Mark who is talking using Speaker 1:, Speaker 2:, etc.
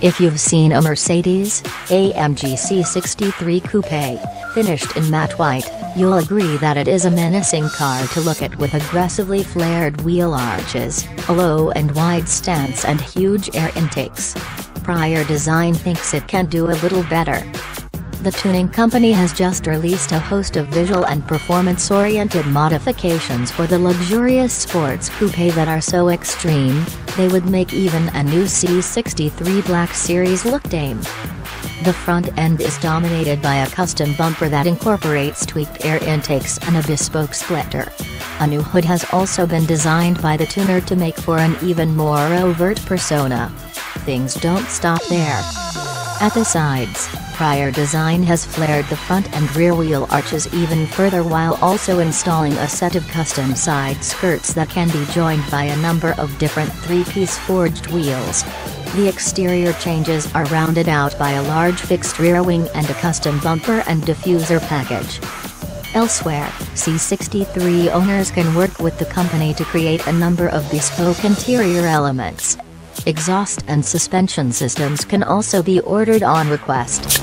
Speaker 1: If you've seen a Mercedes AMG C63 Coupe, finished in matte white, you'll agree that it is a menacing car to look at with aggressively flared wheel arches, a low and wide stance and huge air intakes. Prior Design thinks it can do a little better. The tuning company has just released a host of visual and performance-oriented modifications for the luxurious sports coupe that are so extreme, they would make even a new C63 Black Series look tame. The front end is dominated by a custom bumper that incorporates tweaked air intakes and a bespoke splitter. A new hood has also been designed by the tuner to make for an even more overt persona. Things don't stop there. At the sides, prior design has flared the front and rear wheel arches even further while also installing a set of custom side skirts that can be joined by a number of different three-piece forged wheels. The exterior changes are rounded out by a large fixed rear wing and a custom bumper and diffuser package. Elsewhere, C63 owners can work with the company to create a number of bespoke interior elements. Exhaust and suspension systems can also be ordered on request.